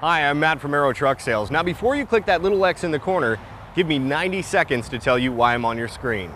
Hi, I'm Matt from Aero Truck Sales. Now before you click that little X in the corner, give me 90 seconds to tell you why I'm on your screen.